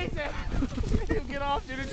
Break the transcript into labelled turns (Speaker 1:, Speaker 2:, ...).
Speaker 1: Jason! you Get off, dude.